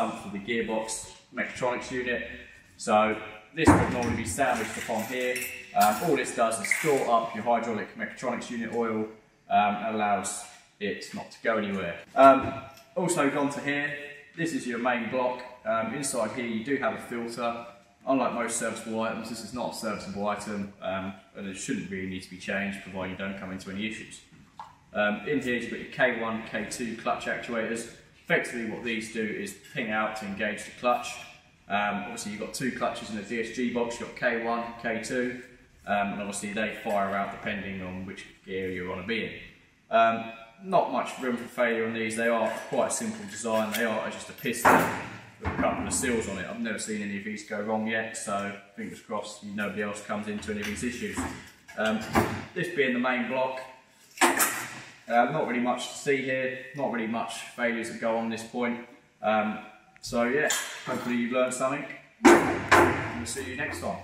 something for the gearbox mechatronics unit. So this would normally be sandwiched upon here. Um, all this does is store up your hydraulic mechatronics unit oil um, and allows it not to go anywhere. Um, also gone to here, this is your main block. Um, inside here you do have a filter. Unlike most serviceable items, this is not a serviceable item um, and it shouldn't really need to be changed provided you don't come into any issues. Um, in here you've got your K1, K2 clutch actuators. Effectively what these do is ping out to engage the clutch. Um, obviously you've got two clutches in the DSG box, you've got K1, K2, um, and obviously they fire out depending on which gear you want to be in. Um, not much room for failure on these, they are quite a simple design, they are just a piston with a couple of seals on it. I've never seen any of these go wrong yet, so fingers crossed nobody else comes into any of these issues. Um, this being the main block, uh, not really much to see here, not really much failures that go on this point. Um, so yeah, hopefully you've learned something. We'll see you next time.